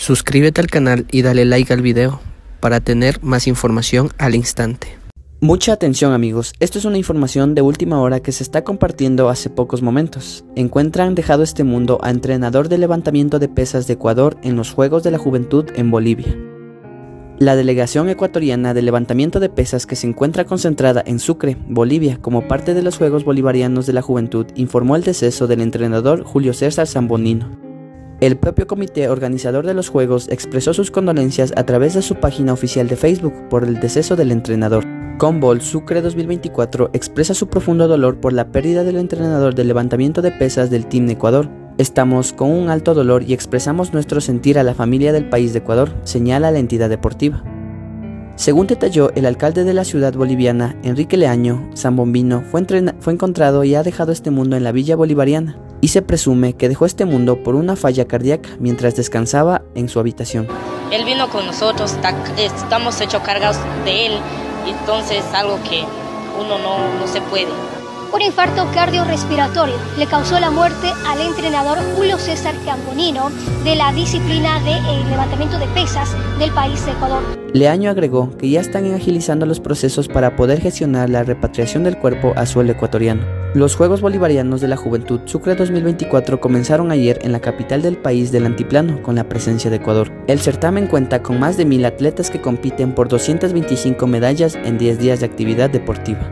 Suscríbete al canal y dale like al video para tener más información al instante. Mucha atención amigos, esto es una información de última hora que se está compartiendo hace pocos momentos. Encuentran dejado este mundo a entrenador de levantamiento de pesas de Ecuador en los Juegos de la Juventud en Bolivia. La delegación ecuatoriana de levantamiento de pesas que se encuentra concentrada en Sucre, Bolivia, como parte de los Juegos Bolivarianos de la Juventud, informó el deceso del entrenador Julio César Zambonino. El propio comité organizador de los Juegos expresó sus condolencias a través de su página oficial de Facebook por el deceso del entrenador. Conbol Sucre 2024 expresa su profundo dolor por la pérdida del entrenador de levantamiento de pesas del Team Ecuador, Estamos con un alto dolor y expresamos nuestro sentir a la familia del país de Ecuador, señala la entidad deportiva. Según detalló el alcalde de la ciudad boliviana, Enrique Leaño, San Bombino, fue, fue encontrado y ha dejado este mundo en la villa bolivariana, y se presume que dejó este mundo por una falla cardíaca mientras descansaba en su habitación. Él vino con nosotros, estamos hechos cargados de él, entonces algo que uno no, no se puede. Un infarto cardiorrespiratorio le causó la muerte al entrenador Julio César Camponino de la disciplina de eh, levantamiento de pesas del país de Ecuador. Leaño agregó que ya están agilizando los procesos para poder gestionar la repatriación del cuerpo a suelo ecuatoriano. Los Juegos Bolivarianos de la Juventud Sucre 2024 comenzaron ayer en la capital del país del Antiplano con la presencia de Ecuador. El certamen cuenta con más de mil atletas que compiten por 225 medallas en 10 días de actividad deportiva.